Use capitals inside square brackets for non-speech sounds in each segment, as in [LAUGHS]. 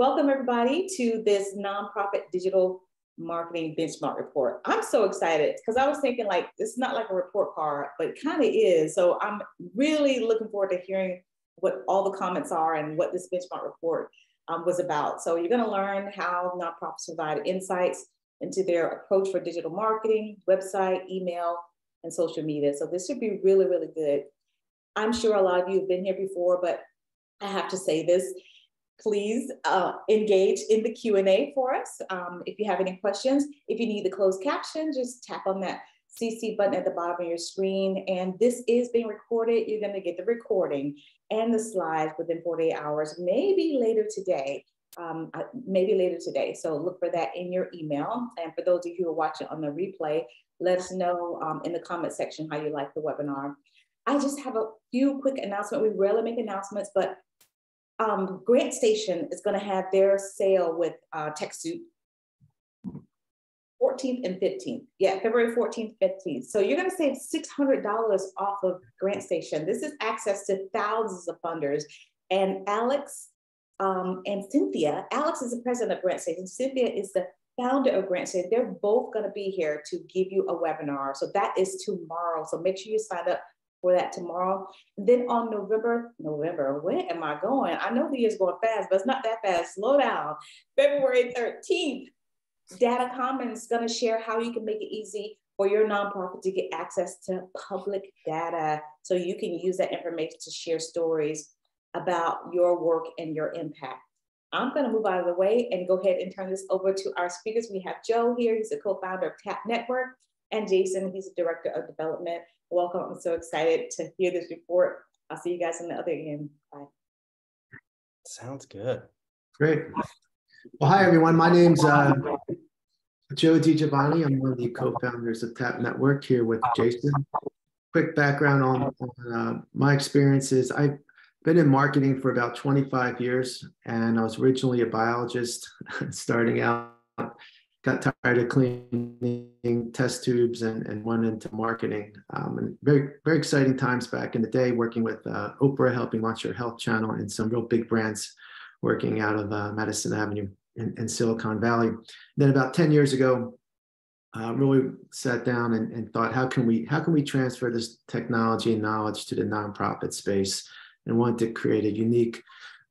Welcome everybody to this nonprofit digital marketing benchmark report. I'm so excited because I was thinking like, it's not like a report card, but it kind of is. So I'm really looking forward to hearing what all the comments are and what this benchmark report um, was about. So you're gonna learn how nonprofits provide insights into their approach for digital marketing, website, email, and social media. So this should be really, really good. I'm sure a lot of you have been here before, but I have to say this. Please uh, engage in the Q&A for us. Um, if you have any questions, if you need the closed caption, just tap on that CC button at the bottom of your screen. And this is being recorded. You're gonna get the recording and the slides within 48 hours, maybe later today. Um, maybe later today. So look for that in your email. And for those of you who are watching on the replay, let us know um, in the comment section how you like the webinar. I just have a few quick announcements. We rarely make announcements, but um, GrantStation is going to have their sale with uh, TechSoup 14th and 15th. Yeah, February 14th, 15th. So you're going to save $600 off of GrantStation. This is access to thousands of funders. And Alex um, and Cynthia, Alex is the president of GrantStation. Cynthia is the founder of GrantStation. They're both going to be here to give you a webinar. So that is tomorrow. So make sure you sign up for that tomorrow. Then on November, November, where am I going? I know the year's going fast, but it's not that fast. Slow down. February 13th, Data Commons is going to share how you can make it easy for your nonprofit to get access to public data so you can use that information to share stories about your work and your impact. I'm going to move out of the way and go ahead and turn this over to our speakers. We have Joe here, he's a co-founder of TAP Network, and Jason, he's a director of development. Welcome, I'm so excited to hear this report. I'll see you guys on the other end. Bye. Sounds good. Great. Well, hi everyone. My name's uh, Joe DiGiovanni. I'm one of the co-founders of TAP Network here with Jason. Quick background on, on uh, my experiences. I've been in marketing for about 25 years, and I was originally a biologist [LAUGHS] starting out. Got tired of cleaning test tubes and, and went into marketing. Um, and very, very exciting times back in the day working with uh, Oprah, helping launch her health channel, and some real big brands working out of uh, Madison Avenue in, in, Silicon Valley. Then about 10 years ago, uh, really sat down and, and, thought, how can we how can we transfer this technology and knowledge to the nonprofit space, and wanted to create a unique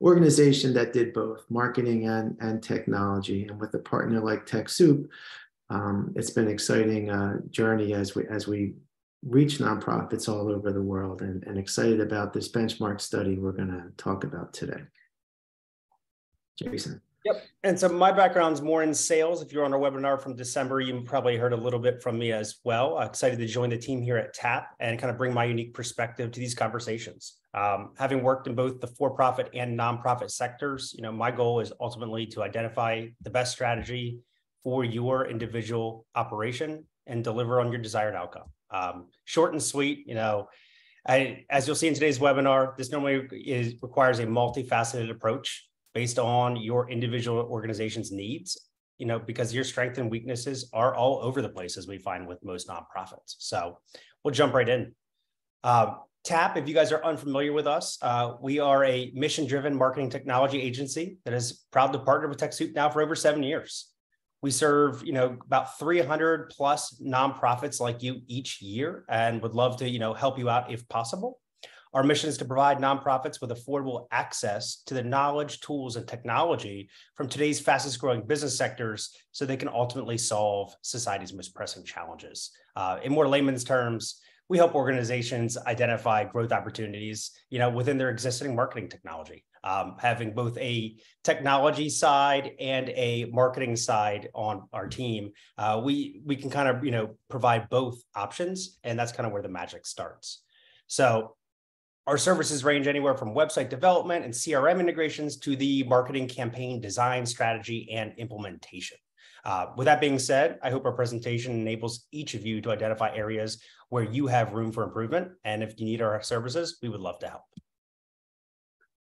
organization that did both marketing and, and technology. And with a partner like TechSoup, um, it's been an exciting uh, journey as we as we reach nonprofits all over the world, and, and excited about this benchmark study we're going to talk about today. Jason. Yep. And so my background's more in sales. If you're on our webinar from December, you probably heard a little bit from me as well. I'm excited to join the team here at TAP and kind of bring my unique perspective to these conversations. Um, having worked in both the for-profit and nonprofit sectors, you know, my goal is ultimately to identify the best strategy for your individual operation and deliver on your desired outcome. Um, short and sweet, you know, I, as you'll see in today's webinar, this normally is, requires a multifaceted approach based on your individual organization's needs you know because your strengths and weaknesses are all over the place as we find with most nonprofits. So we'll jump right in. Uh, tap if you guys are unfamiliar with us uh, we are a mission driven marketing technology agency that is proud to partner with techsoup now for over seven years. We serve you know about 300 plus nonprofits like you each year and would love to you know help you out if possible our mission is to provide nonprofits with affordable access to the knowledge, tools, and technology from today's fastest growing business sectors so they can ultimately solve society's most pressing challenges. Uh, in more layman's terms, we help organizations identify growth opportunities, you know, within their existing marketing technology. Um, having both a technology side and a marketing side on our team, uh, we we can kind of you know provide both options, and that's kind of where the magic starts. So our services range anywhere from website development and CRM integrations to the marketing campaign design, strategy, and implementation. Uh, with that being said, I hope our presentation enables each of you to identify areas where you have room for improvement. And if you need our services, we would love to help.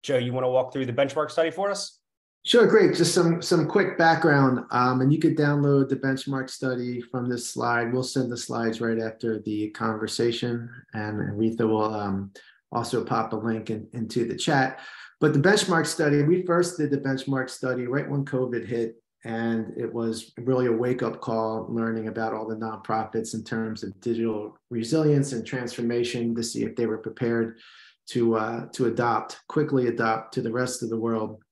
Joe, you want to walk through the benchmark study for us? Sure, great. Just some some quick background, um, and you could download the benchmark study from this slide. We'll send the slides right after the conversation, and Aretha will um, also pop a link in, into the chat. But the benchmark study, we first did the benchmark study right when COVID hit. And it was really a wake up call learning about all the nonprofits in terms of digital resilience and transformation to see if they were prepared to, uh, to adopt, quickly adopt to the rest of the world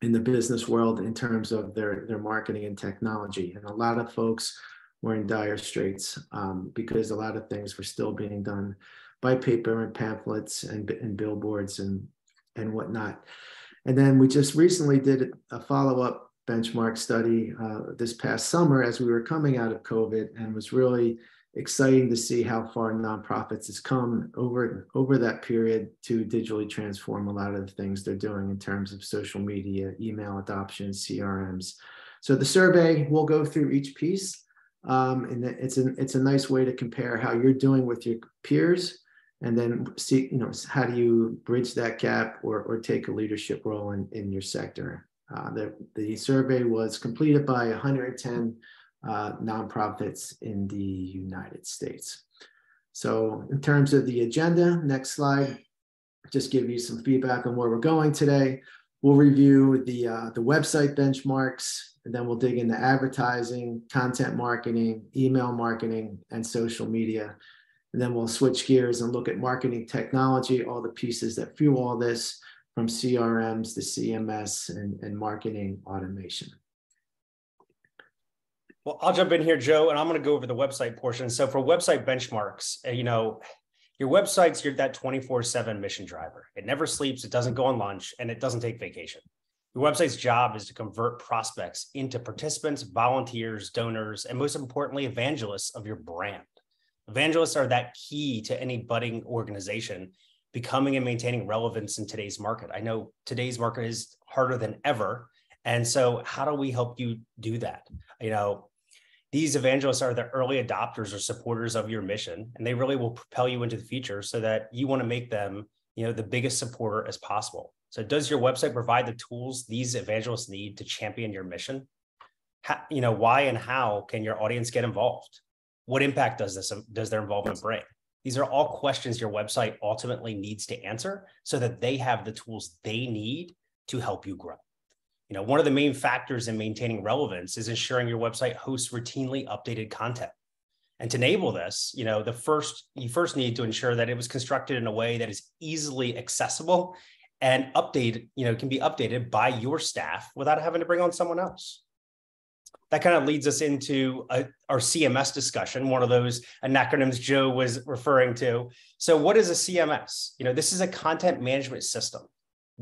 in the business world in terms of their, their marketing and technology. And a lot of folks were in dire straits um, because a lot of things were still being done by paper and pamphlets and, and billboards and, and whatnot. And then we just recently did a follow up benchmark study uh, this past summer as we were coming out of COVID and was really exciting to see how far nonprofits has come over over that period to digitally transform a lot of the things they're doing in terms of social media, email adoption, CRMs. So the survey will go through each piece, um, and it's a it's a nice way to compare how you're doing with your peers, and then see you know how do you bridge that gap or or take a leadership role in in your sector. Uh, the, the survey was completed by 110 uh, nonprofits in the United States. So in terms of the agenda, next slide, just give you some feedback on where we're going today. We'll review the, uh, the website benchmarks, and then we'll dig into advertising, content marketing, email marketing, and social media. And then we'll switch gears and look at marketing technology, all the pieces that fuel all this from CRMs to CMS and, and marketing automation. Well, I'll jump in here, Joe, and I'm going to go over the website portion. So for website benchmarks, uh, you know, your website's your that 24/7 mission driver. It never sleeps, it doesn't go on lunch, and it doesn't take vacation. Your website's job is to convert prospects into participants, volunteers, donors, and most importantly, evangelists of your brand. Evangelists are that key to any budding organization becoming and maintaining relevance in today's market. I know today's market is harder than ever. And so, how do we help you do that? You know, these evangelists are the early adopters or supporters of your mission, and they really will propel you into the future so that you want to make them, you know, the biggest supporter as possible. So, does your website provide the tools these evangelists need to champion your mission? How, you know, why and how can your audience get involved? What impact does this does their involvement bring? These are all questions your website ultimately needs to answer so that they have the tools they need to help you grow. You know, one of the main factors in maintaining relevance is ensuring your website hosts routinely updated content. And to enable this, you know, the first you first need to ensure that it was constructed in a way that is easily accessible and updated, you know, can be updated by your staff without having to bring on someone else that kind of leads us into a, our CMS discussion, one of those acronyms Joe was referring to. So, what is a CMS? You know, this is a content management system.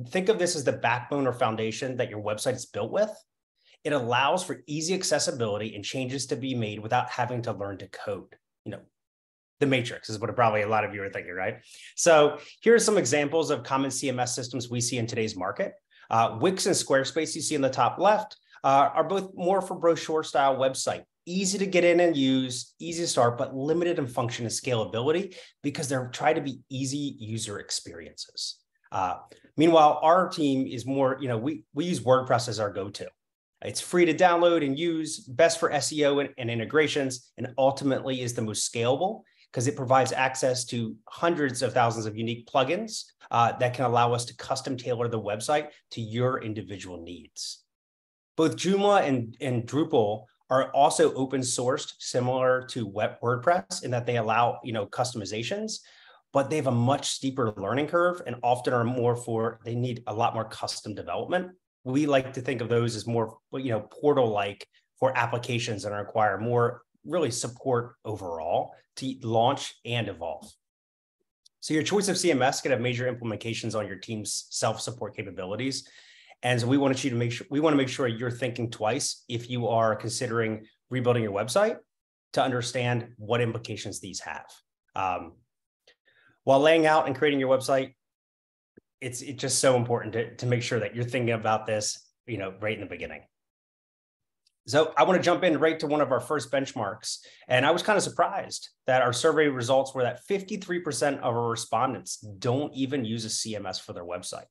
Think of this as the backbone or foundation that your website is built with. It allows for easy accessibility and changes to be made without having to learn to code. You know, the matrix is what probably a lot of you are thinking, right? So, here are some examples of common CMS systems we see in today's market. Uh, Wix and Squarespace, you see in the top left uh, are both more for brochure style website. Easy to get in and use, easy to start, but limited in function and scalability because they're trying to be easy user experiences. Uh, meanwhile, our team is more, you know, we, we use WordPress as our go-to. It's free to download and use, best for SEO and, and integrations, and ultimately is the most scalable because it provides access to hundreds of thousands of unique plugins uh, that can allow us to custom tailor the website to your individual needs. Both Joomla and, and Drupal are also open sourced, similar to Web WordPress, in that they allow you know customizations, but they have a much steeper learning curve and often are more for they need a lot more custom development. We like to think of those as more you know portal like for applications that require more really support overall to launch and evolve. So your choice of CMS can have major implications on your team's self-support capabilities. And so we wanted you to make sure we want to make sure you're thinking twice if you are considering rebuilding your website to understand what implications these have. Um, while laying out and creating your website, it's it's just so important to, to make sure that you're thinking about this, you know, right in the beginning. So I want to jump in right to one of our first benchmarks. And I was kind of surprised that our survey results were that 53% of our respondents don't even use a CMS for their website.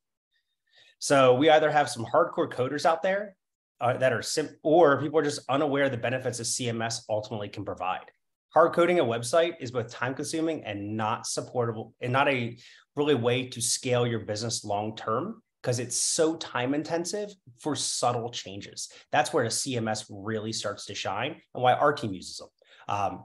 So we either have some hardcore coders out there uh, that are sim- or people are just unaware of the benefits of CMS ultimately can provide. Hard coding a website is both time consuming and not supportable and not a really way to scale your business long term because it's so time intensive for subtle changes. That's where a CMS really starts to shine and why our team uses them. Um,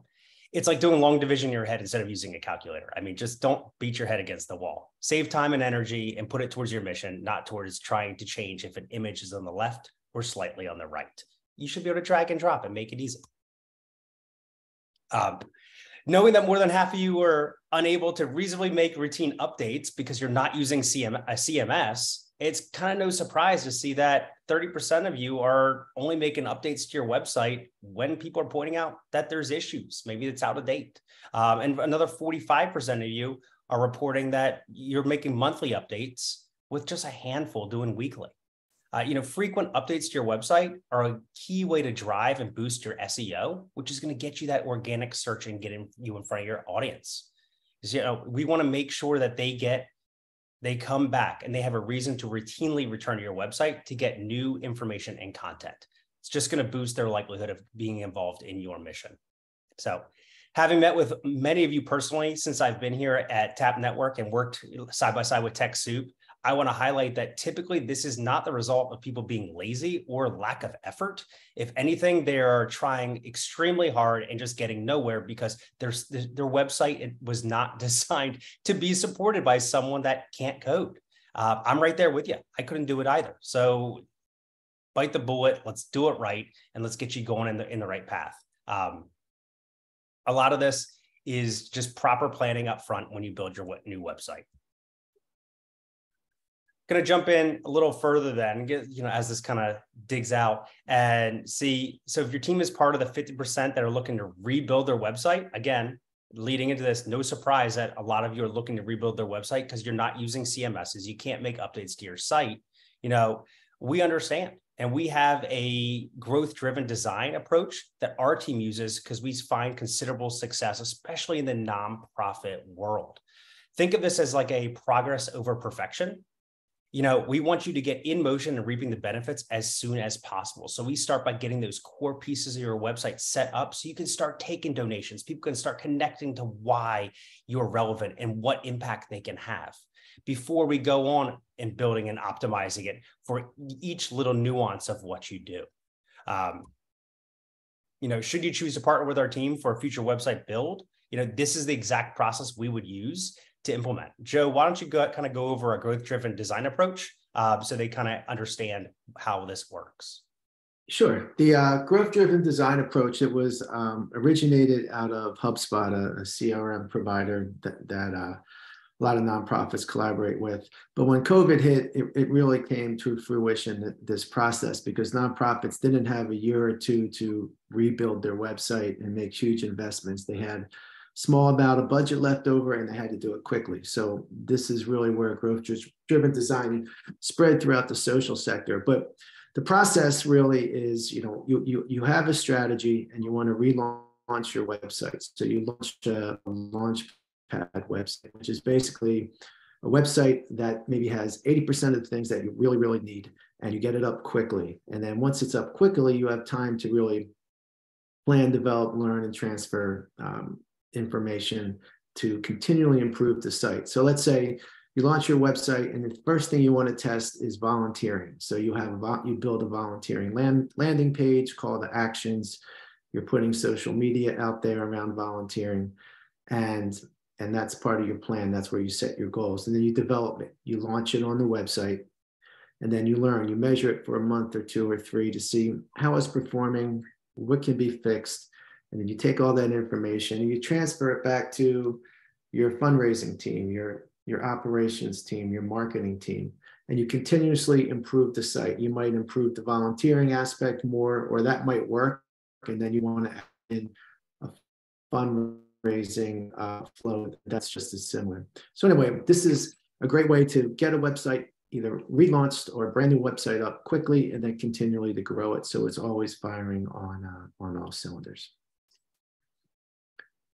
it's like doing long division in your head instead of using a calculator. I mean, just don't beat your head against the wall. Save time and energy and put it towards your mission, not towards trying to change if an image is on the left or slightly on the right. You should be able to drag and drop and make it easy. Um, knowing that more than half of you are unable to reasonably make routine updates because you're not using CM, a CMS, it's kind of no surprise to see that 30% of you are only making updates to your website when people are pointing out that there's issues. Maybe it's out of date. Um, and another 45% of you are reporting that you're making monthly updates with just a handful doing weekly. Uh, you know, frequent updates to your website are a key way to drive and boost your SEO, which is going to get you that organic search and get in, you in front of your audience. You know, we want to make sure that they get they come back and they have a reason to routinely return to your website to get new information and content. It's just going to boost their likelihood of being involved in your mission. So, having met with many of you personally since I've been here at Tap Network and worked side by side with TechSoup, I want to highlight that typically this is not the result of people being lazy or lack of effort. If anything, they are trying extremely hard and just getting nowhere because their, their website was not [LAUGHS] designed to be supported by someone that can't code. Uh, I'm right there with you. I couldn't do it either. So bite the bullet. Let's do it right, and let's get you going in the in the right path. Um, a lot of this is just proper planning up front when you build your new website going to jump in a little further then get you know as this kind of digs out and see so if your team is part of the 50% that are looking to rebuild their website again leading into this no surprise that a lot of you are looking to rebuild their website because you're not using cms's you can't make updates to your site you know we understand. And we have a growth driven design approach that our team uses because we find considerable success especially in the nonprofit world. Think of this as like a progress over perfection you know, we want you to get in motion and reaping the benefits as soon as possible. So we start by getting those core pieces of your website set up so you can start taking donations. People can start connecting to why you're relevant and what impact they can have before we go on and building and optimizing it for each little nuance of what you do. Um, you know, should you choose to partner with our team for a future website build, you know, this is the exact process we would use to implement. Joe, why don't you go kind of go over a growth driven design approach uh, so they kind of understand how this works? Sure. The uh, growth driven design approach, it was um, originated out of HubSpot, a, a CRM provider that, that uh, a lot of nonprofits collaborate with. But when COVID hit, it, it really came to fruition, this process, because nonprofits didn't have a year or two to rebuild their website and make huge investments. They had small amount of budget left over and they had to do it quickly. So this is really where growth driven design spread throughout the social sector. But the process really is, you know, you, you, you have a strategy and you want to relaunch your website. So you launch a launchpad website, which is basically a website that maybe has 80% of the things that you really, really need, and you get it up quickly. And then once it's up quickly, you have time to really plan, develop, learn, and transfer um, information to continually improve the site. So let's say you launch your website and the first thing you want to test is volunteering. So you have you build a volunteering land, landing page, call to actions. You're putting social media out there around volunteering, and and that's part of your plan. That's where you set your goals, and then you develop it. You launch it on the website, and then you learn. You measure it for a month or two or three to see how it's performing, what can be fixed, and then you take all that information and you transfer it back to your fundraising team, your, your operations team, your marketing team, and you continuously improve the site. You might improve the volunteering aspect more, or that might work. And then you want to add in a fundraising uh, flow that's just as similar. So, anyway, this is a great way to get a website either relaunched or a brand new website up quickly and then continually to grow it so it's always firing on uh, on all cylinders.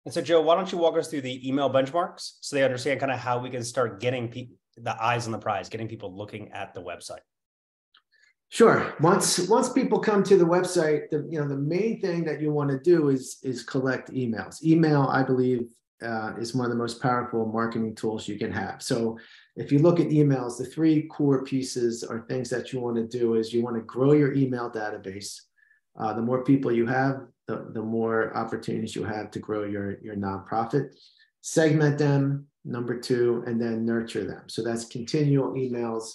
And so, Joe, why don't you walk us through the email benchmarks so they understand kind of how we can start getting the eyes on the prize, getting people looking at the website? Sure. Once once people come to the website, the you know the main thing that you want to do is is collect emails. Email, I believe, uh, is one of the most powerful marketing tools you can have. So if you look at emails, the three core pieces are things that you want to do is you want to grow your email database. Uh, the more people you have, the, the more opportunities you have to grow your, your nonprofit. Segment them, number two, and then nurture them. So that's continual emails,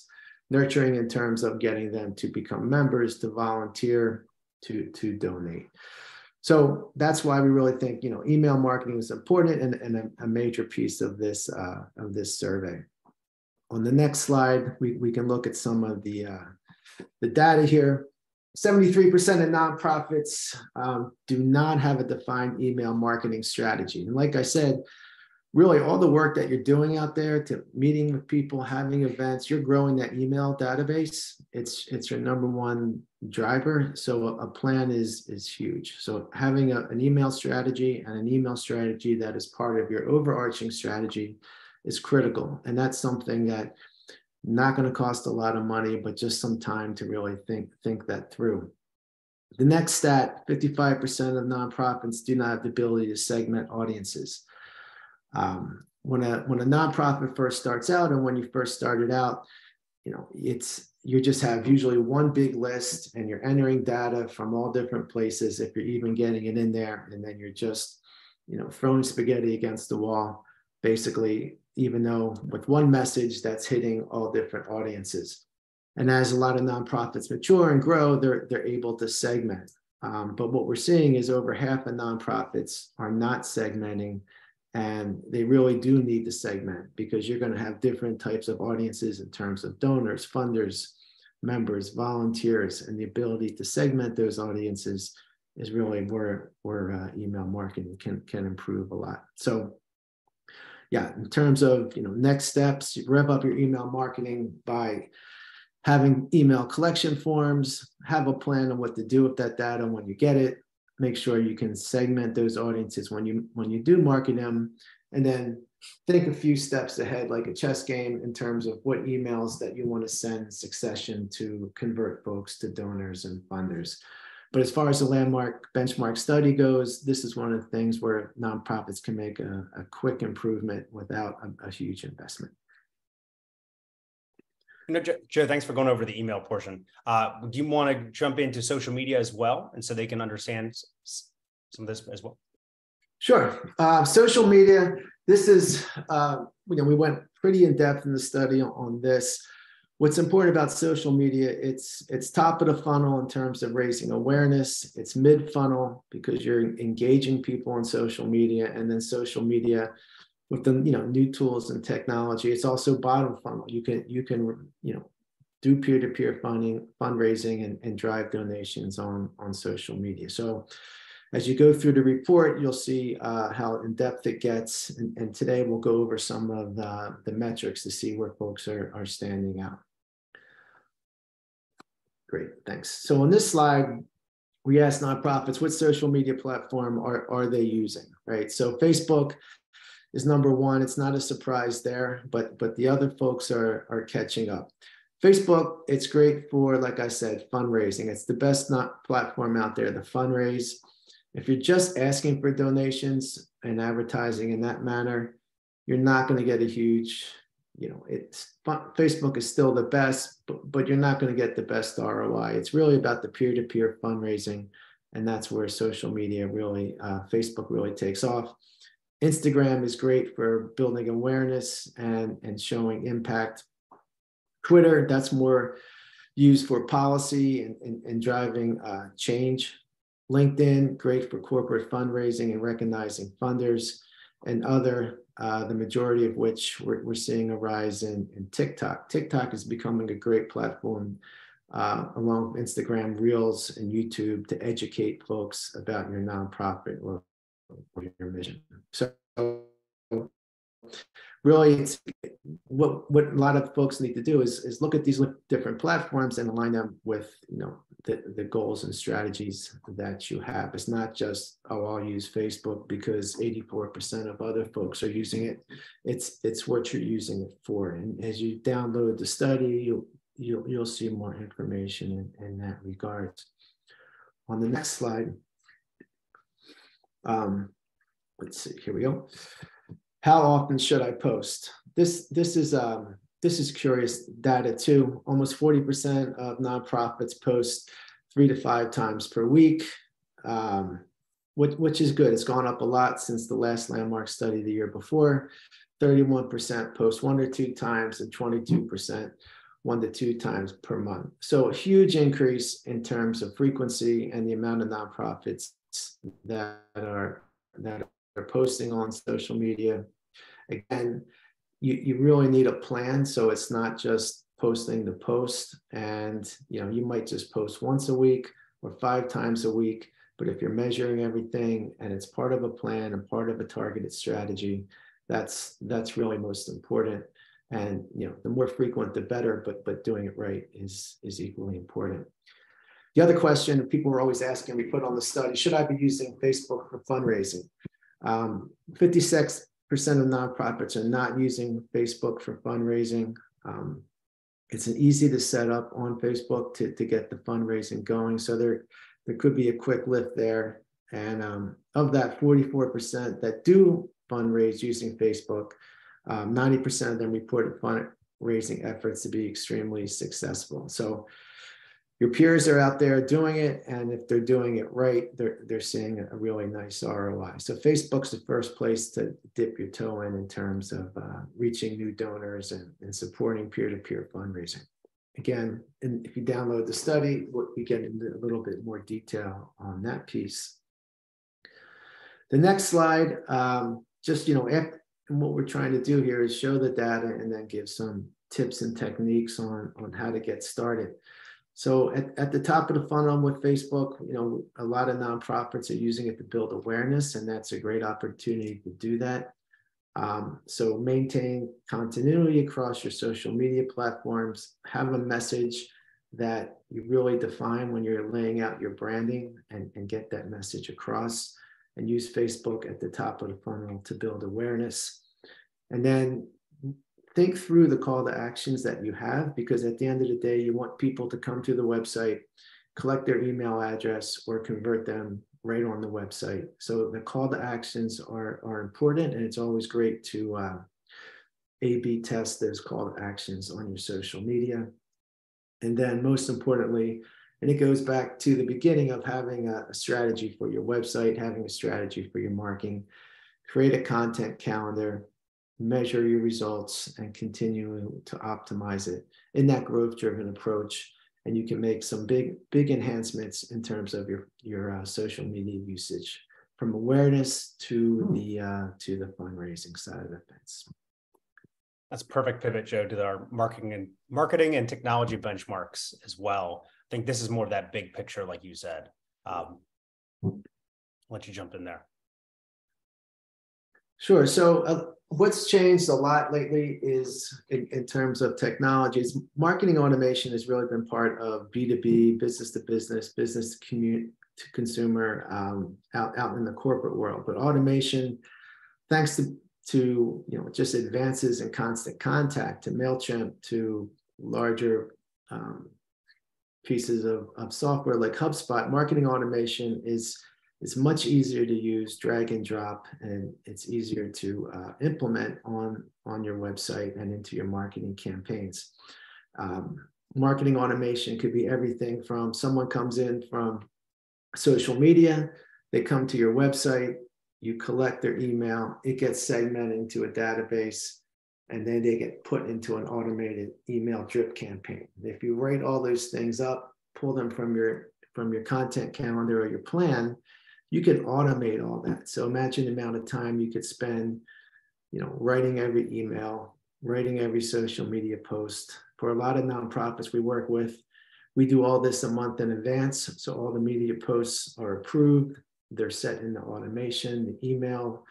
nurturing in terms of getting them to become members, to volunteer, to, to donate. So that's why we really think you know email marketing is important and, and a, a, major piece of this uh, of this survey. On the next slide, we, we can look at some of the uh, the data here. 73% of nonprofits um, do not have a defined email marketing strategy. And like I said, really all the work that you're doing out there to meeting with people, having events, you're growing that email database. It's it's your number one driver. So a, plan is is huge. So having a, an email strategy and an email strategy that is part of your overarching strategy is critical. And that's something that not going to cost a lot of money, but just some time to really think think that through. The next stat 55% of nonprofits do not have the ability to segment audiences. Um, when a when a nonprofit first starts out and when you first started out, you know, it's you just have usually one big list and you're entering data from all different places if you're even getting it in there and then you're just you know throwing spaghetti against the wall basically even though with one message that's hitting all different audiences and as a lot of nonprofits mature and grow they're they're able to segment um, but what we're seeing is over half of nonprofits are not segmenting and they really do need to segment because you're going to have different types of audiences in terms of donors, funders, members, volunteers, and the ability to segment those audiences is really where, where uh, email marketing can, can improve a lot. So yeah, in terms of you know next steps, rev up your email marketing by having email collection forms, have a plan on what to do with that data when you get it, make sure you can segment those audiences when you when you do market them. And then think a few steps ahead like a chess game in terms of what emails that you want to send succession to convert folks to donors and funders but as far as the landmark benchmark study goes this is one of the things where nonprofits can make a, a quick improvement without a, a huge investment no, Joe, Joe, thanks for going over the email portion. Uh, do you want to jump into social media as well, and so they can understand some of this as well? Sure. Uh, social media. This is, uh, you know, we went pretty in depth in the study on, on this. What's important about social media? It's it's top of the funnel in terms of raising awareness. It's mid funnel because you're engaging people on social media, and then social media with the you know new tools and technology it's also bottom funnel you can you can you know do peer-to-peer funding fundraising and, and drive donations on on social media so as you go through the report you'll see uh, how in depth it gets and, and, today we'll go over some of the, the metrics to see where folks are, are standing out great thanks so on this slide we asked nonprofits what social media platform are, are they using right so facebook is number one. It's not a surprise there, but but the other folks are are catching up. Facebook, it's great for, like I said, fundraising. It's the best not platform out there, the fundraise. If you're just asking for donations and advertising in that manner, you're not going to get a huge, you know, it's Facebook is still the best, but, but you're not going to get the best ROI. It's really about the peer-to-peer fundraising. And that's where social media really, uh, Facebook really takes off. Instagram is great for building awareness and, and showing impact. Twitter, that's more used for policy and, and, and driving uh, change. LinkedIn, great for corporate fundraising and recognizing funders. And other, uh, the majority of which we're, we're seeing a rise in, in TikTok. TikTok is becoming a great platform uh, along with Instagram Reels and YouTube to educate folks about your nonprofit or or your mission. So really it's what what a lot of folks need to do is is look at these different platforms and align them with you know the, the goals and strategies that you have. It's not just oh i'll use facebook because 84% of other folks are using it. It's it's what you're using it for. And as you download the study you'll you'll, you'll see more information in, in that regard. On the next slide um, let's see, here we go. How often should I post? This this is um, this is curious data too. Almost 40% of nonprofits post three to five times per week, um, which, which is good. It's gone up a lot since the last landmark study the year before. 31% post one or two times, and 22% one to two times per month. So a huge increase in terms of frequency and the amount of nonprofits that are that are posting on social media. Again, you, you really need a plan. So it's not just posting the post and you know you might just post once a week or five times a week but if you're measuring everything and it's part of a plan and part of a targeted strategy that's that's really most important and you know the more frequent the better but but doing it right is is equally important the other question people were always asking we put on the study should i be using facebook for fundraising um, 56 percent of nonprofits are not using Facebook for fundraising. Um, it's an easy to set up on Facebook to, to get the fundraising going. So there, there could be a quick lift there. And um, of that 44% that do fundraise using Facebook, 90% um, of them reported fundraising efforts to be extremely successful. So your peers are out there doing it and if they're doing it right they're, they're seeing a really nice roi so facebook's the first place to dip your toe in in terms of uh, reaching new donors and, and supporting peer-to-peer fundraising. Again and if you download the study we get into a little bit more detail on that piece. The next slide um, just you know and what we're trying to do here is show the data and then give some tips and techniques on on how to get started so at, at the top of the funnel with Facebook, you know, a lot of nonprofits are using it to build awareness, and that's a great opportunity to do that. Um, so maintain continuity across your social media platforms, have a message that you really define when you're laying out your branding and, and get that message across and use Facebook at the top of the funnel to build awareness. And then think through the call to actions that you have because at the end of the day, you want people to come to the website, collect their email address, or convert them right on the website. So the call to actions are, are important, and it's always great to uh, A B test those call to actions on your social media. And then, most importantly, and it goes back to the beginning of having a, a strategy for your website, having a strategy for your marketing, create a content calendar, measure your results and continue to optimize it in that growth driven approach. And you can make some big big enhancements in terms of your your uh, social media usage from awareness to hmm. the uh, to the fundraising side of the fence. That's perfect pivot joe to our marketing and marketing and technology benchmarks as well. I think this is more of that big picture like you said. Um, let you jump in there Sure. So, uh, what's changed a lot lately is in, in, terms of technologies, marketing automation has really been part of B2B, business to business, business to, to consumer um, out, out in the corporate world. But automation, thanks to, to you know just advances in constant contact, to MailChimp, to larger um, pieces of, of software like HubSpot, marketing automation is it's much easier to use drag and drop and it's easier to uh, implement on on your website and into your marketing campaigns. Um, marketing automation could be everything from someone comes in from social media they come to your website you collect their email it gets segmented into a database and then they get put into an automated email drip campaign. If you write all those things up pull them from your from your content calendar or your plan you can automate all that. So imagine the amount of time you could spend, you know, writing every email, writing every social media post. For a lot of nonprofits we work with, we do all this a month in advance. So all the media posts are approved. They're set in the automation. The email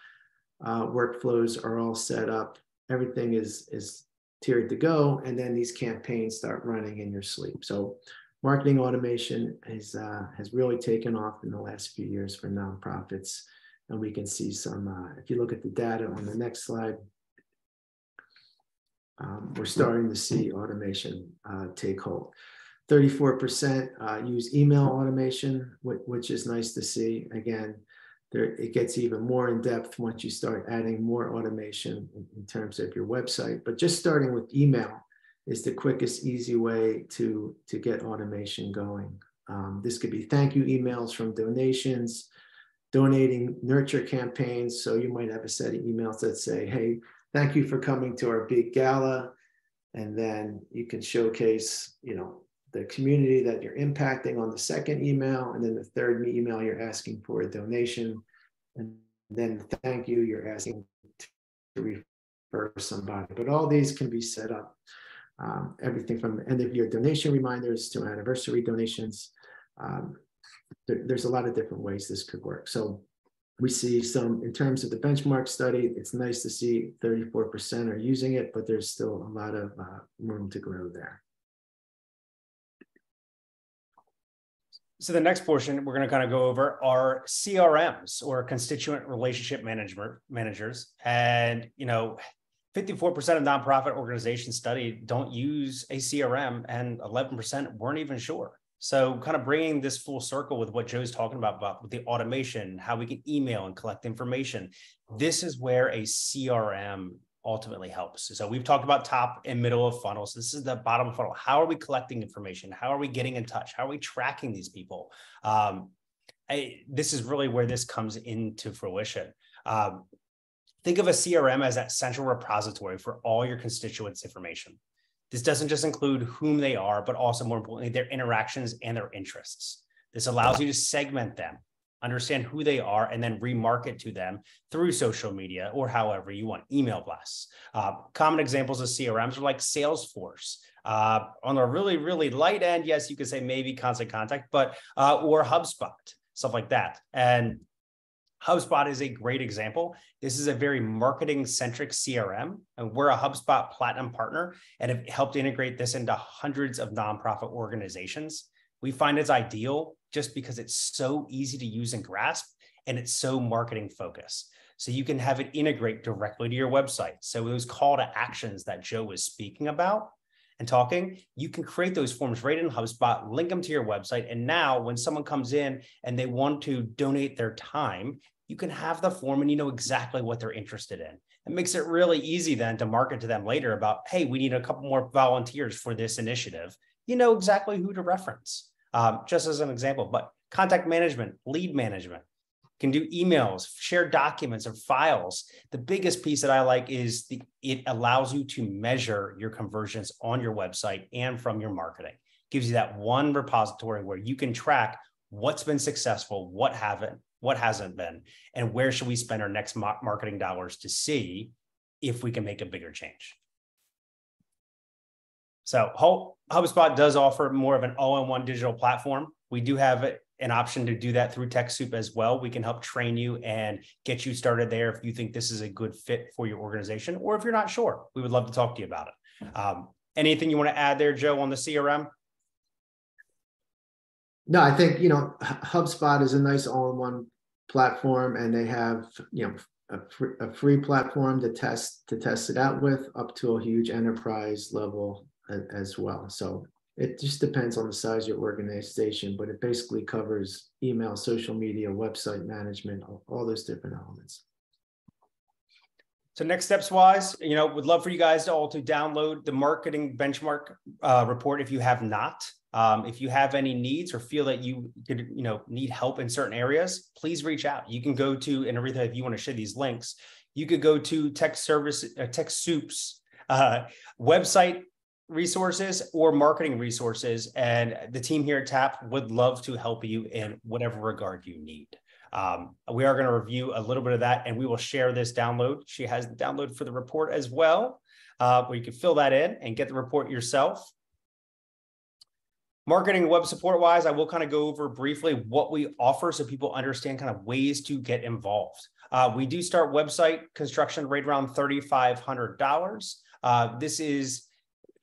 uh, workflows are all set up. Everything is is tiered to go, and then these campaigns start running in your sleep. So marketing automation has, uh, has really taken off in the last few years for nonprofits. And we can see some, uh, if you look at the data on the next slide, um, we're starting to see automation uh, take hold. 34% uh, use email automation, which, is nice to see. Again, there, it gets even more in depth once you start adding more automation in, in terms of your website. But just starting with email is the quickest, easy way to, to get automation going. Um, this could be thank you emails from donations, donating nurture campaigns. So you might have a set of emails that say, hey, thank you for coming to our big gala. And then you can showcase, you know, the community that you're impacting on the second email. And then the third email, you're asking for a donation. And then thank you, you're asking to refer somebody. But all these can be set up. Um, everything from end of year donation reminders to anniversary donations. Um, there, there's a lot of different ways this could work. So we see some, in terms of the benchmark study, it's nice to see 34% are using it, but there's still a lot of uh, room to grow there. So the next portion we're going to kind of go over are CRMs or constituent relationship management managers. And, you know, 54% of nonprofit organizations studied don't use a CRM and 11% weren't even sure. So kind of bringing this full circle with what Joe's talking about, about with the automation, how we can email and collect information. This is where a CRM ultimately helps. So we've talked about top and middle of funnels. This is the bottom of funnel. How are we collecting information? How are we getting in touch? How are we tracking these people? Um, I, this is really where this comes into fruition. Um, think of a CRM as that central repository for all your constituents' information. This doesn't just include whom they are, but also more importantly, their interactions and their interests. This allows you to segment them understand who they are, and then remarket to them through social media or however you want, email blasts. Uh, common examples of CRMs are like Salesforce. Uh, on a really, really light end, yes, you could say maybe constant contact, but uh, or HubSpot, stuff like that. And HubSpot is a great example. This is a very marketing centric CRM, and we're a HubSpot platinum partner and have helped integrate this into hundreds of nonprofit organizations. We find it's ideal just because it's so easy to use and grasp and it's so marketing focused. So you can have it integrate directly to your website. So those call to actions that Joe was speaking about and talking, you can create those forms right in HubSpot, link them to your website. And now when someone comes in and they want to donate their time, you can have the form and you know exactly what they're interested in. It makes it really easy then to market to them later about, hey, we need a couple more volunteers for this initiative. You know exactly who to reference um, just as an example, but contact management, lead management, can do emails, share documents or files. The biggest piece that I like is the it allows you to measure your conversions on your website and from your marketing. Gives you that one repository where you can track what's been successful, what haven't, what hasn't been, and where should we spend our next marketing dollars to see if we can make a bigger change. So HubSpot does offer more of an all-in-one digital platform. We do have an option to do that through TechSoup as well. We can help train you and get you started there if you think this is a good fit for your organization, or if you're not sure, we would love to talk to you about it. Um, anything you want to add there, Joe, on the CRM? No, I think you know HubSpot is a nice all-in-one platform, and they have you know a free, a free platform to test to test it out with, up to a huge enterprise level as well. So it just depends on the size of your organization, but it basically covers email, social media, website management, all, all those different elements. So next steps wise, you know, would love for you guys to all to download the marketing benchmark uh, report if you have not. Um, if you have any needs or feel that you could, you know, need help in certain areas, please reach out. You can go to and everything. If you want to share these links, you could go to Tech Service, uh, TechSoup's uh, website resources or marketing resources. And the team here at TAP would love to help you in whatever regard you need. Um, we are going to review a little bit of that and we will share this download. She has the download for the report as well, uh, where you can fill that in and get the report yourself. Marketing web support wise, I will kind of go over briefly what we offer so people understand kind of ways to get involved. Uh, we do start website construction right around $3,500. Uh, this is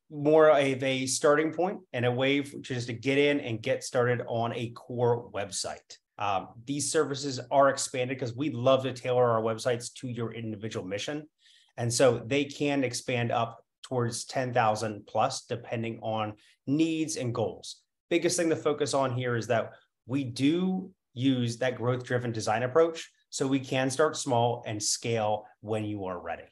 more of a starting point and a way for, just to get in and get started on a core website. Um, these services are expanded because we love to tailor our websites to your individual mission. And so they can expand up towards 10,000 plus, depending on needs and goals. Biggest thing to focus on here is that we do use that growth driven design approach. so we can start small and scale when you are ready.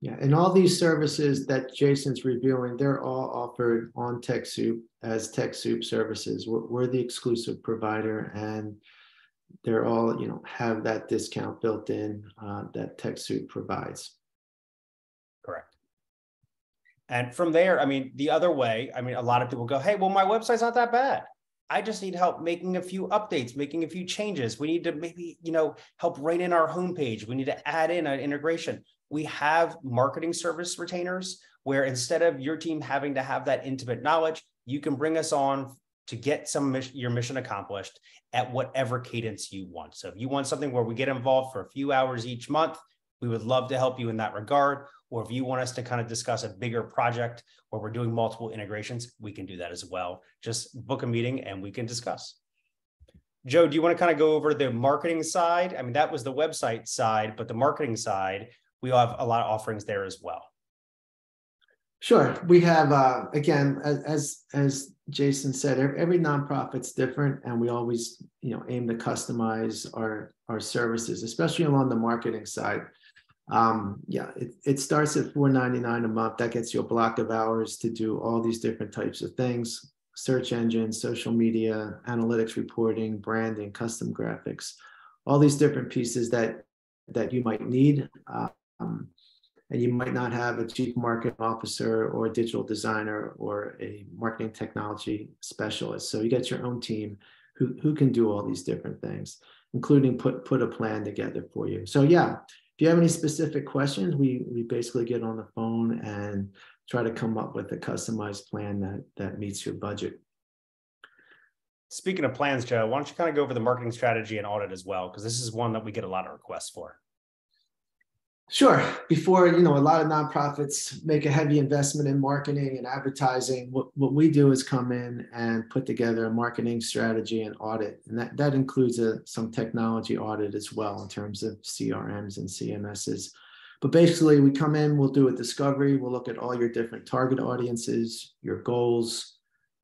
Yeah, and all these services that Jason's reviewing, they're all offered on TechSoup as TechSoup services. We're, we're the exclusive provider, and they're all, you know, have that discount built in uh, that TechSoup provides. Correct. And from there, I mean, the other way, I mean, a lot of people go, hey, well, my website's not that bad. I just need help making a few updates, making a few changes. We need to maybe, you know, help write in our homepage. We need to add in an integration we have marketing service retainers where instead of your team having to have that intimate knowledge, you can bring us on to get some your mission accomplished at whatever cadence you want. So if you want something where we get involved for a few hours each month, we would love to help you in that regard. Or if you want us to kind of discuss a bigger project where we're doing multiple integrations, we can do that as well. Just book a meeting and we can discuss. Joe, do you want to kind of go over the marketing side? I mean, that was the website side, but the marketing side, we have a lot of offerings there as well. Sure. We have, uh, again, as, as Jason said, every nonprofit's different and we always, you know, aim to customize our, our services, especially along the marketing side. Um, yeah, it, it starts at $4.99 a month. That gets you a block of hours to do all these different types of things, search engine, social media, analytics reporting, branding, custom graphics, all these different pieces that, that you might need. Um, and you might not have a chief marketing officer or a digital designer or a marketing technology specialist. So you get your own team who, who can do all these different things, including put, put a plan together for you. So yeah, if you have any specific questions, we, we basically get on the phone and try to come up with a customized plan that, that meets your budget. Speaking of plans, Joe, why don't you kind of go over the marketing strategy and audit as well? Because this is one that we get a lot of requests for. Sure. Before, you know, a lot of nonprofits make a heavy investment in marketing and advertising. What, what we do is come in and put together a marketing strategy and audit. And that, that includes a, some technology audit as well in terms of CRMs and CMSs. But basically, we come in, we'll do a discovery, we'll look at all your different target audiences, your goals,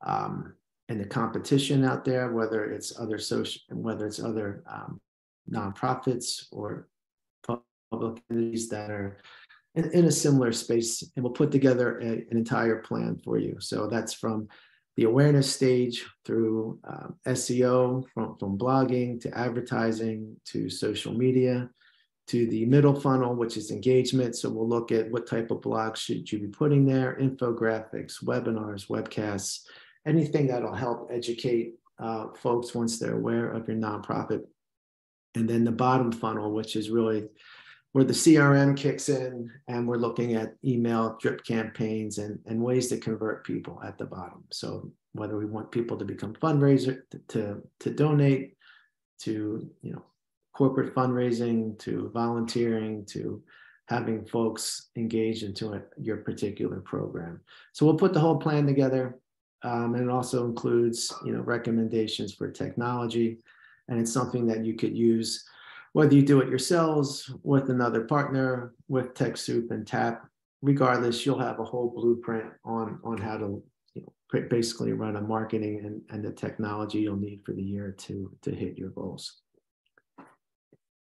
um, and the competition out there, whether it's other social, whether it's other um, nonprofits or public entities that are in, in, a similar space, and we'll put together a, an entire plan for you. So that's from the awareness stage through um, SEO, from, from blogging to advertising to social media to the middle funnel, which is engagement. So we'll look at what type of blogs should you be putting there, infographics, webinars, webcasts, anything that'll help educate uh, folks once they're aware of your nonprofit. And then the bottom funnel, which is really where the CRM kicks in and we're looking at email drip campaigns and, and ways to convert people at the bottom. So whether we want people to become fundraiser to, to, donate to, you know, corporate fundraising to volunteering to having folks engage into a, your particular program. So we'll put the whole plan together. Um, and it also includes, you know, recommendations for technology. And it's something that you could use whether you do it yourselves with another partner, with TechSoup and TAP, regardless, you'll have a whole blueprint on, on how to you know, basically run a marketing and, and the technology you'll need for the year to, to hit your goals.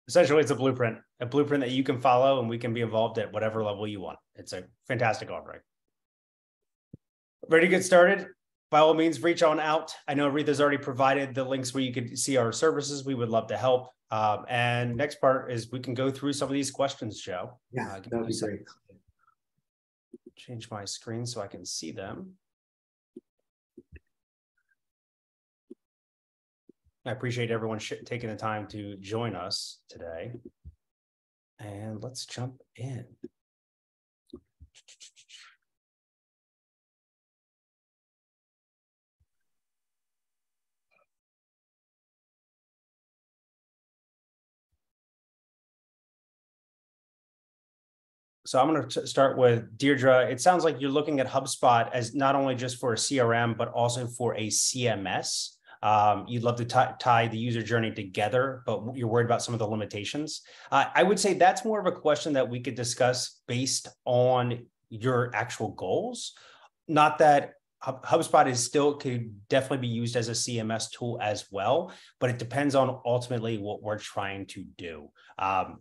Essentially, it's a blueprint, a blueprint that you can follow and we can be involved at whatever level you want. It's a fantastic offering. Ready to get started? By all means, reach on out. I know Aretha's already provided the links where you can see our services. We would love to help. Um, and next part is we can go through some of these questions, Joe. Yeah, uh, that would be great. Change my screen so I can see them. I appreciate everyone taking the time to join us today. And let's jump in. So I'm going to start with Deirdre. It sounds like you're looking at HubSpot as not only just for a CRM, but also for a CMS. Um, you'd love to t- tie the user journey together, but you're worried about some of the limitations. Uh, I would say that's more of a question that we could discuss based on your actual goals. Not that HubSpot is still could definitely be used as a CMS tool as well, but it depends on ultimately what we're trying to do. Um,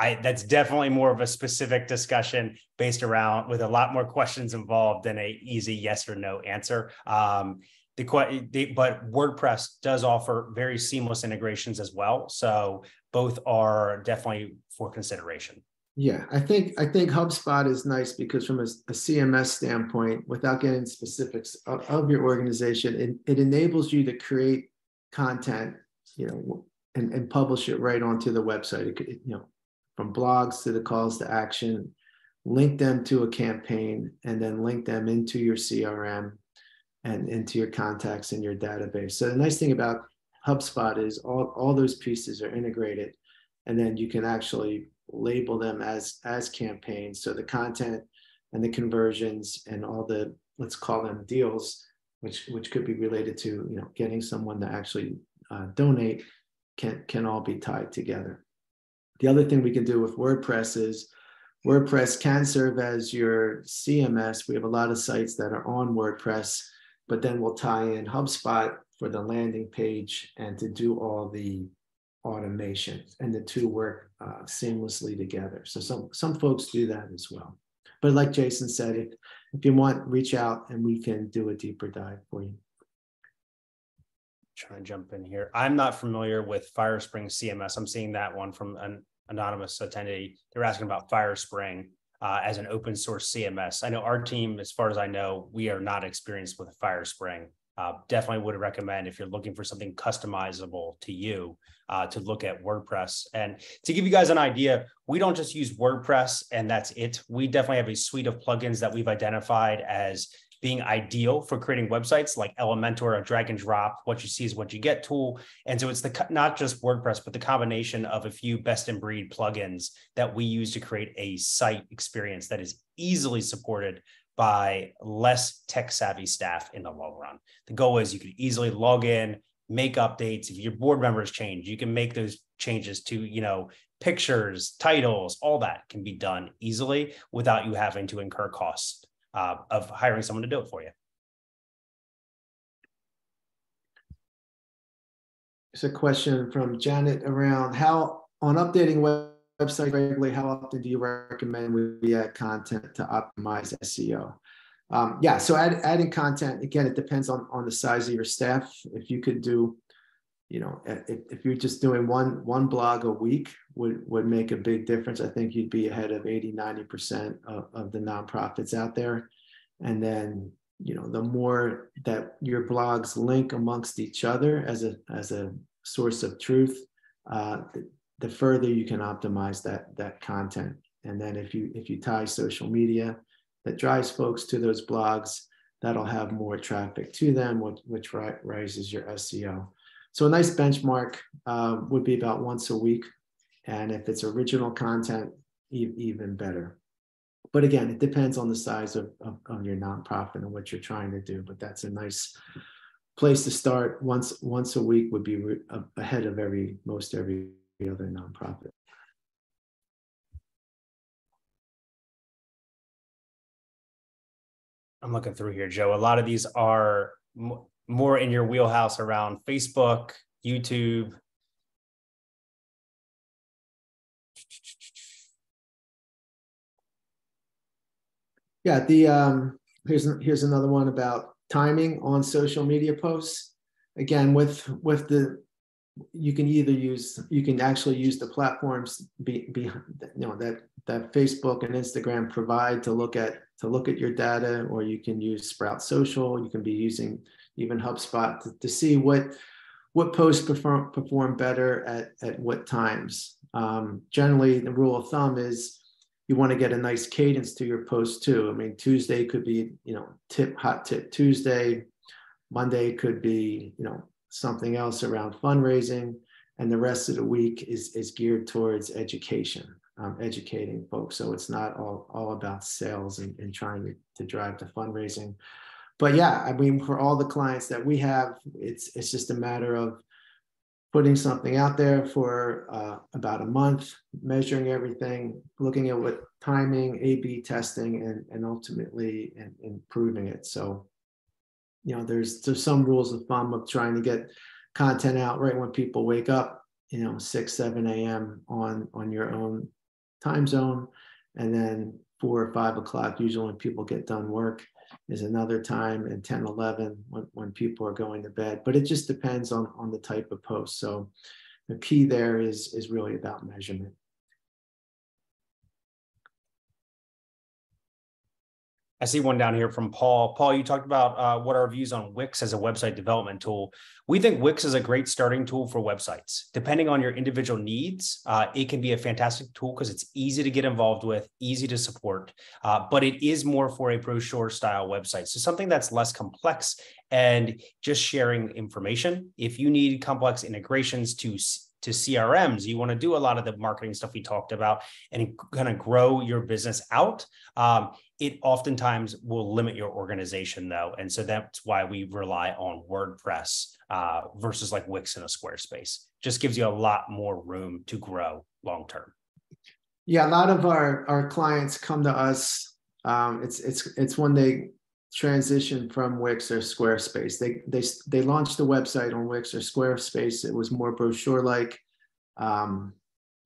I, that's definitely more of a specific discussion based around with a lot more questions involved than a easy yes or no answer. Um, the, the, but WordPress does offer very seamless integrations as well. So both are definitely for consideration. Yeah, I think I think HubSpot is nice because from a, a CMS standpoint, without getting specifics of, of your organization, it, it enables you to create content, you know, and, and publish it right onto the website. It you know, from blogs to the calls to action, link them to a campaign, and then link them into your CRM and into your contacts in your database. So the nice thing about HubSpot is all, all those pieces are integrated, and then you can actually label them as as campaigns. So the content and the conversions and all the let's call them deals, which which could be related to you know getting someone to actually uh, donate, can can all be tied together. The other thing we can do with WordPress is WordPress can serve as your CMS. We have a lot of sites that are on WordPress, but then we'll tie in HubSpot for the landing page and to do all the automation and the two work uh, seamlessly together. So some, some folks do that as well. But like Jason said, if, if you want, reach out and we can do a deeper dive for you. Trying to jump in here. I'm not familiar with FireSpring CMS. I'm seeing that one from an anonymous attendee. They're asking about FireSpring uh, as an open source CMS. I know our team, as far as I know, we are not experienced with FireSpring uh, definitely would recommend if you're looking for something customizable to you uh, to look at WordPress. And to give you guys an idea, we don't just use WordPress and that's it. We definitely have a suite of plugins that we've identified as being ideal for creating websites like Elementor, a drag and drop, what you see is what you get tool. And so it's the not just WordPress, but the combination of a few best in breed plugins that we use to create a site experience that is easily supported by less tech savvy staff in the long run. The goal is you can easily log in, make updates. If your board members change, you can make those changes to, you know, pictures, titles, all that can be done easily without you having to incur costs uh, of hiring someone to do it for you. It's a question from Janet around how on updating web website regularly, how often do you recommend we add content to optimize SEO? Um, yeah, so add, adding content, again, it depends on, on the size of your staff. If you could do, you know, if, if you're just doing one, one blog a week would, would make a big difference. I think you'd be ahead of 80, 90% of, of the nonprofits out there. And then, you know, the more that your blogs link amongst each other as a, as a source of truth, uh, the further you can optimize that that content. And then if you if you tie social media that drives folks to those blogs, that'll have more traffic to them, which, which raises your SEO. So a nice benchmark uh, would be about once a week. And if it's original content, e- even better. But again, it depends on the size of, of, of, your nonprofit and what you're trying to do. But that's a nice place to start. Once once a week would be re- ahead of every most every other nonprofit. I'm looking through here, Joe. A lot of these are more in your wheelhouse around Facebook, YouTube. Yeah, the um, here's here's another one about timing on social media posts. Again, with with the you can either use you can actually use the platforms be, be you know that that Facebook and Instagram provide to look at to look at your data, or you can use Sprout Social. You can be using even HubSpot to, to see what what posts perform perform better at at what times. Um, generally, the rule of thumb is you want to get a nice cadence to your post too. I mean, Tuesday could be you know tip hot tip Tuesday. Monday could be you know something else around fundraising, and the rest of the week is, is geared towards education, um, educating folks. So it's not all, all about sales and, and trying to, to drive to fundraising. But yeah, I mean, for all the clients that we have, it's it's just a matter of putting something out there for uh, about a month, measuring everything, looking at what timing, A/B testing, and and ultimately improving it. So you know, there's there's some rules of thumb of trying to get content out right when people wake up, you know, six, seven a.m. on on your own time zone, and then four or five o'clock, usually when people get done work, is another time, and 10, 11 when, when people are going to bed. But it just depends on on the type of post. So the key there is is really about measurement. I see one down here from Paul. Paul, you talked about uh, what our views on Wix as a website development tool. We think Wix is a great starting tool for websites. Depending on your individual needs, uh, it can be a fantastic tool because it's easy to get involved with, easy to support, uh, but it is more for a brochure style website. So something that's less complex and just sharing information. If you need complex integrations to to CRMs, you want to do a lot of the marketing stuff we talked about and kind of grow your business out. Um, it oftentimes will limit your organization though. And so that's why we rely on WordPress uh, versus like Wix and a Squarespace. Just gives you a lot more room to grow long term. Yeah, a lot of our, our clients come to us. Um, it's it's it's when they transition from Wix or Squarespace. They they they launched the website on Wix or Squarespace. It was more brochure like, um,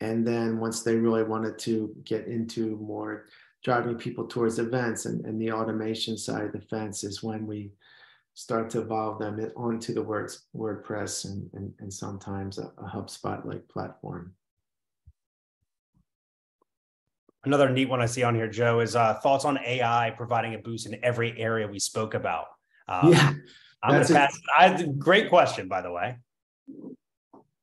and then once they really wanted to get into more driving people towards events and, and the automation side of the fence is when we start to evolve them onto the words WordPress and, and, and sometimes a, a HubSpot like platform. Another neat one I see on here, Joe, is uh, thoughts on AI providing a boost in every area we spoke about. Um, yeah, I'm to pass. I, great question, by the way.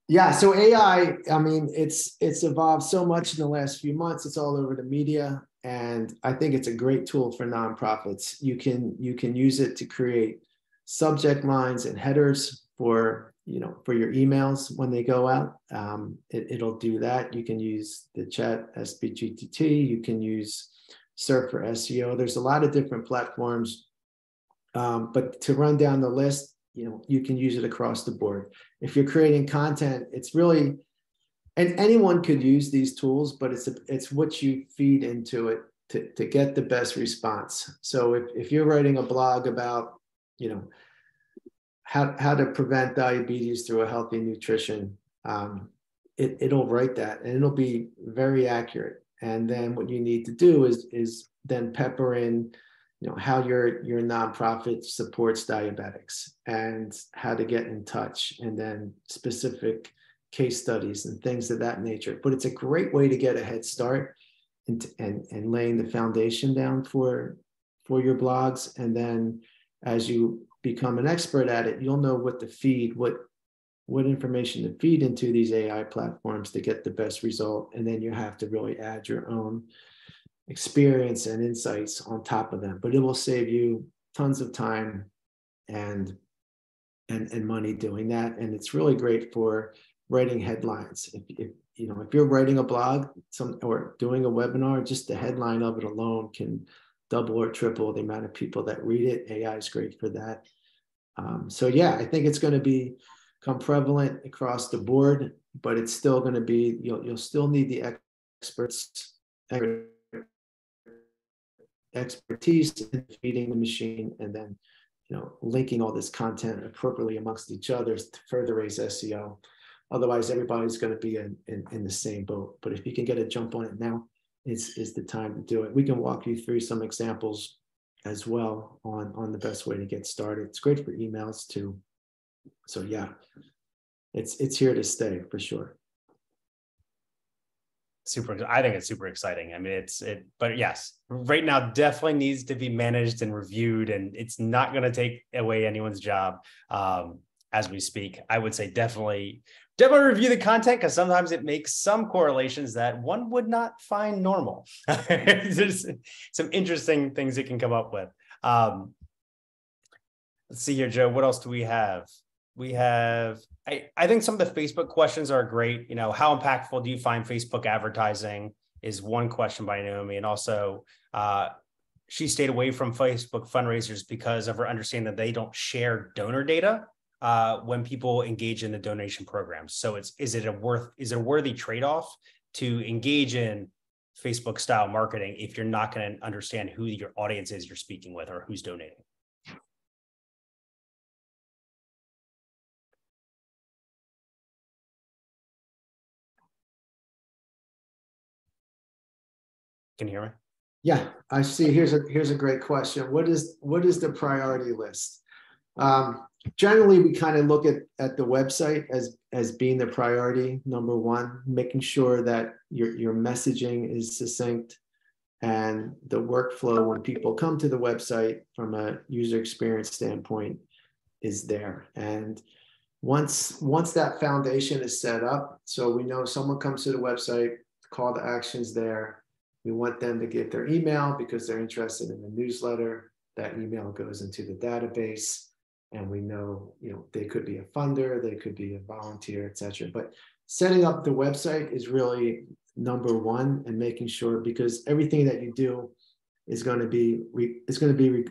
Yeah, so AI, I mean, it's it's evolved so much in the last few months. It's all over the media and I think it's a great tool for nonprofits. You can you can use it to create subject lines and headers for you know for your emails when they go out. Um, it, will do that. You can use the ChatGPT. You can use Surf for SEO. There's a lot of different platforms, um, but to run down the list, you know you can use it across the board. If you're creating content, it's really and anyone could use these tools, but it's a, it's what you feed into it to, to get the best response. So if, if you're writing a blog about, you know, how, how to prevent diabetes through a healthy nutrition, um, it, it'll write that and it'll be very accurate. And then what you need to do is, is then pepper in, you know, how your, your nonprofit supports diabetics and how to get in touch and then specific case studies and things of that nature. But it's a great way to get a head start and, and, and laying the foundation down for, for your blogs. And then as you become an expert at it, you'll know what to feed, what, what information to feed into these AI platforms to get the best result. And then you have to really add your own experience and insights on top of them. But it will save you tons of time and and, and money doing that. And it's really great for writing headlines. If, if you know if you're writing a blog, some or doing a webinar, just the headline of it alone can double or triple the amount of people that read it. AI is great for that. Um, so yeah, I think it's going to be become prevalent across the board, but it's still going to be you'll you'll still need the experts expertise in feeding the machine and then you know linking all this content appropriately amongst each other to further raise SEO. Otherwise, everybody's going to be in, in, in, the same boat. But if you can get a jump on it now, is is the time to do it. We can walk you through some examples as well on on the best way to get started. It's great for emails too. So yeah, it's it's here to stay for sure. Super. I think it's super exciting. I mean, it's it, but yes, right now definitely needs to be managed and reviewed, and it's not going to take away anyone's job. Um, as we speak. I would say definitely definitely review the content because sometimes it makes some correlations that one would not find normal. [LAUGHS] There's some interesting things it can come up with. Um, let's see here, Joe. What else do we have? We have, I, I think some of the Facebook questions are great. You know, how impactful do you find Facebook advertising is one question by Naomi. And also, uh, she stayed away from Facebook fundraisers because of her understanding that they don't share donor data uh, when people engage in the donation programs. So it's is it a worth is it a worthy trade off to engage in Facebook style marketing if you're not going to understand who your audience is you're speaking with or who's donating? Can you hear me? Yeah, I see. Here's a here's a great question. What is what is the priority list? Um, generally, we kind of look at at the website as as being the priority number one, making sure that your your messaging is succinct and the workflow when people come to the website from a user experience standpoint is there. And once once that foundation is set up, so we know someone comes to the website, call to actions there we want them to get their email because they're interested in the newsletter. That email goes into the database and we know, you know, they could be a funder, they could be a volunteer, etc. But setting up the website is really number one and making sure because everything that you do is going to be is going to be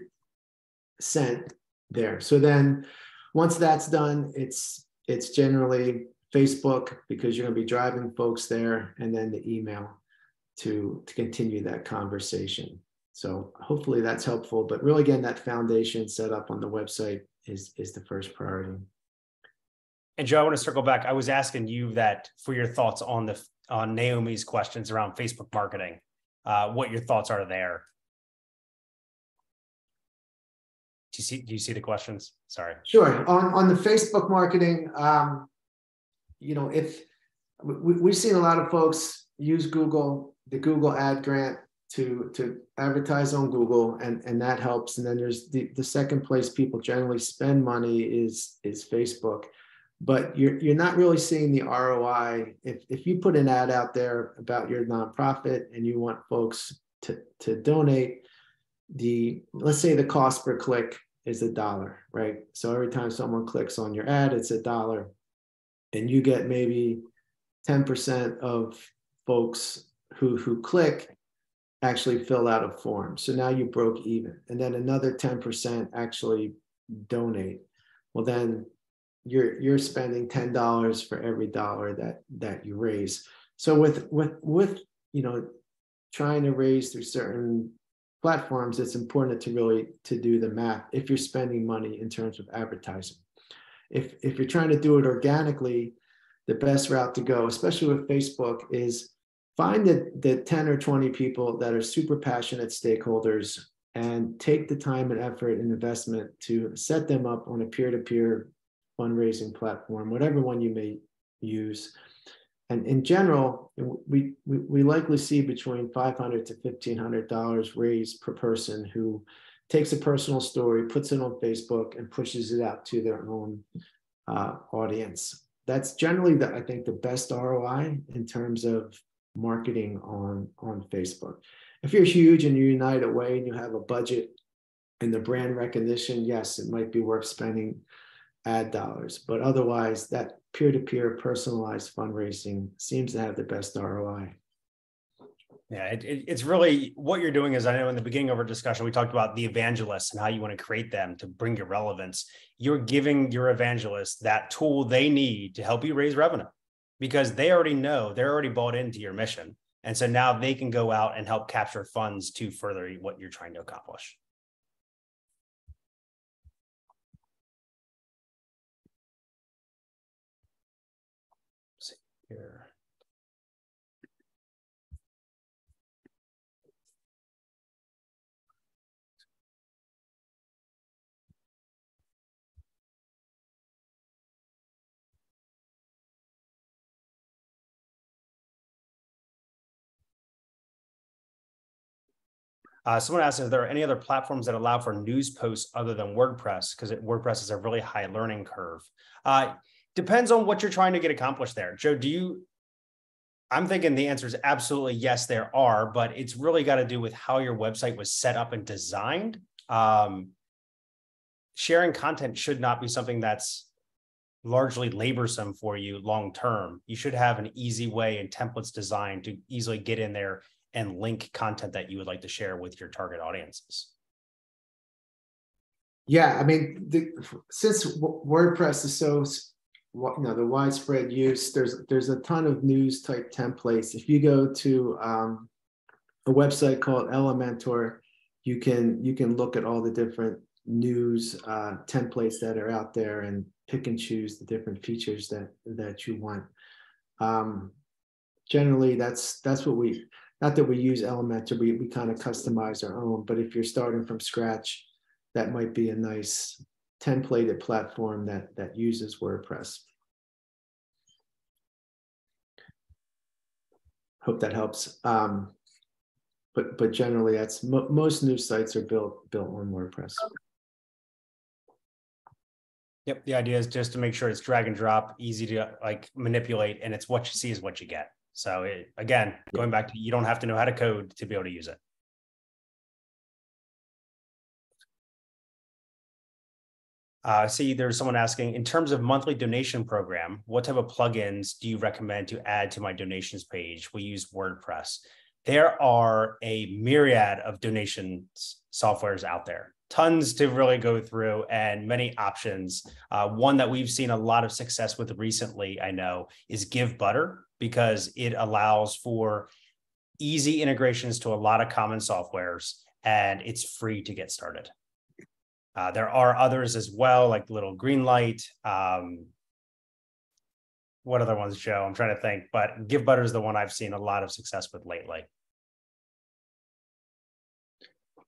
sent there. So then once that's done, it's it's generally Facebook because you're going to be driving folks there and then the email to, to continue that conversation. So hopefully that's helpful, but really again, that foundation set up on the website is, is the first priority. And Joe, I want to circle back. I was asking you that for your thoughts on the on Naomi's questions around Facebook marketing, uh, what your thoughts are there. Do you see? Do you see the questions? Sorry. Sure. On on the Facebook marketing, um, you know, if we, we've seen a lot of folks use Google the Google ad grant to to advertise on Google and and that helps. And then there's the the second place people generally spend money is is Facebook. But you're you're not really seeing the ROI if if you put an ad out there about your nonprofit and you want folks to to donate the let's say the cost per click is a dollar right? So every time someone clicks on your ad it's a dollar. And you get maybe 10% of folks who who click actually fill out a form. So now you broke even. And then another 10% actually donate. Well, then you're you're spending $10 for every dollar that that you raise. So with with with you know trying to raise through certain platforms, it's important to really to do the math if you're spending money in terms of advertising. If if you're trying to do it organically, the best route to go, especially with Facebook, is find the, the 10 or 20 people that are super passionate stakeholders and take the time and effort and investment to set them up on a peer-to-peer fundraising platform, whatever one you may use. And in general, we, we, we likely see between 500 to $1,500 raised per person who takes a personal story, puts it on Facebook, and pushes it out to their own uh, audience. That's generally, the, I think, the best ROI in terms of marketing on on Facebook. If you're huge and you're United Way and you have a budget and the brand recognition, yes, it might be worth spending ad dollars. But otherwise, that peer-to-peer personalized fundraising seems to have the best ROI. Yeah, it, it, it's really what you're doing is I know in the beginning of our discussion, we talked about the evangelists and how you want to create them to bring your relevance. You're giving your evangelists that tool they need to help you raise revenue because they already know they're already bought into your mission. And so now they can go out and help capture funds to further what you're trying to accomplish. Uh, someone asked if there are any other platforms that allow for news posts other than WordPress, because WordPress is a really high learning curve. Uh, depends on what you're trying to get accomplished there. Joe, do you? I'm thinking the answer is absolutely yes, there are, but it's really got to do with how your website was set up and designed. Um, sharing content should not be something that's largely laborsome for you long term. You should have an easy way and templates designed to easily get in there and link content that you would like to share with your target audiences? Yeah, I mean, the, since WordPress is so you know the widespread use, there's there's a ton of news type templates. If you go to um, a website called Elementor, you can you can look at all the different news uh, templates that are out there and pick and choose the different features that that you want. Um, generally, that's that's what we not that we use Elementor, we, we kind of customize our own, but if you're starting from scratch, that might be a nice templated platform that, that uses WordPress. Hope that helps. Um, but but generally, that's mo most new sites are built built on WordPress. Yep. The idea is just to make sure it's drag and drop, easy to like manipulate, and it's what you see is what you get. So it, again, going back to you don't have to know how to code to be able to use it. Uh, see, there's someone asking, in terms of monthly donation program, what type of plugins do you recommend to add to my donations page? We use WordPress. There are a myriad of donations softwares out there, tons to really go through and many options. Uh, one that we've seen a lot of success with recently, I know, is Givebutter because it allows for easy integrations to a lot of common softwares and it's free to get started. Uh, there are others as well, like Little Greenlight. Um, what other ones, Joe? I'm trying to think, but Givebutter is the one I've seen a lot of success with lately.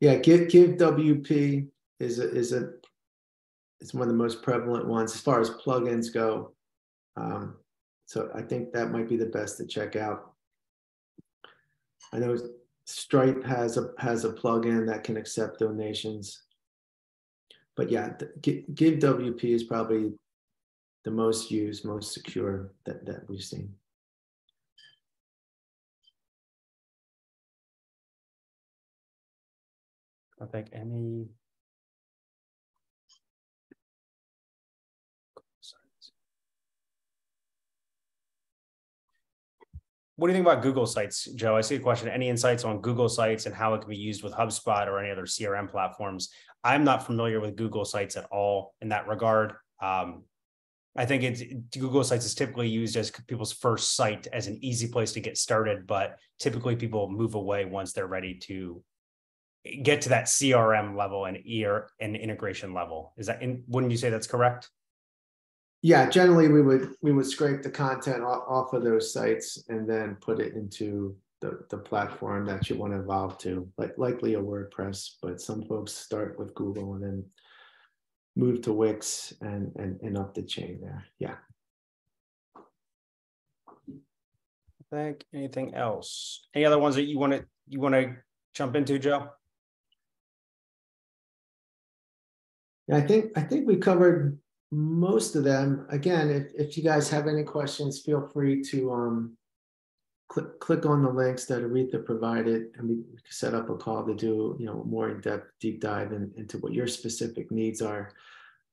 Yeah, Give Give WP is a, is a it's one of the most prevalent ones as far as plugins go. Um, so I think that might be the best to check out. I know Stripe has a has a plugin that can accept donations but yeah, Give WP is probably the most used, most secure that, that we've seen. I think any What do you think about Google Sites, Joe? I see a question. Any insights on Google Sites and how it can be used with HubSpot or any other CRM platforms? I'm not familiar with Google Sites at all in that regard. Um, I think it's Google Sites is typically used as people's first site as an easy place to get started, but typically people move away once they're ready to get to that CRM level and ER and integration level. Is that in, wouldn't you say that's correct? Yeah, generally we would we would scrape the content off, off of those sites and then put it into the, the platform that you want to evolve to, like likely a WordPress, but some folks start with Google and then move to Wix and and, and up the chain there. Yeah. Think anything else? Any other ones that you want to you want to jump into, Joe? Yeah, I think I think we covered most of them. Again, if, if you guys have any questions, feel free to um, click, click on the links that Aretha provided and we set up a call to do, you know, more in-depth deep dive in, into what your specific needs are.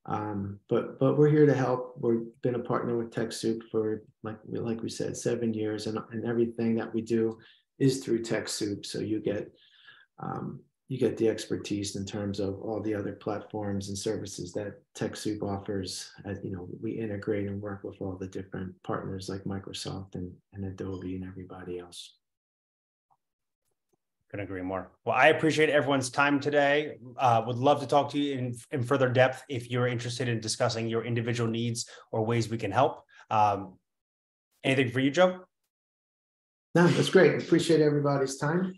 Um, but but we're here to help. We've been a partner with TechSoup for like we, like we said, seven years, and, and everything that we do is through TechSoup. So you get um, you get the expertise in terms of all the other platforms and services that TechSoup offers. As you know, we integrate and work with all the different partners like Microsoft and, and Adobe and everybody else. Couldn't agree more. Well, I appreciate everyone's time today. Uh, would love to talk to you in, in further depth if you're interested in discussing your individual needs or ways we can help. Um, anything for you, Joe? No, that's great. Appreciate everybody's time.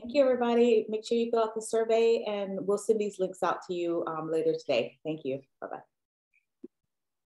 Thank you, everybody. Make sure you fill out the survey and we'll send these links out to you um, later today. Thank you. Bye-bye.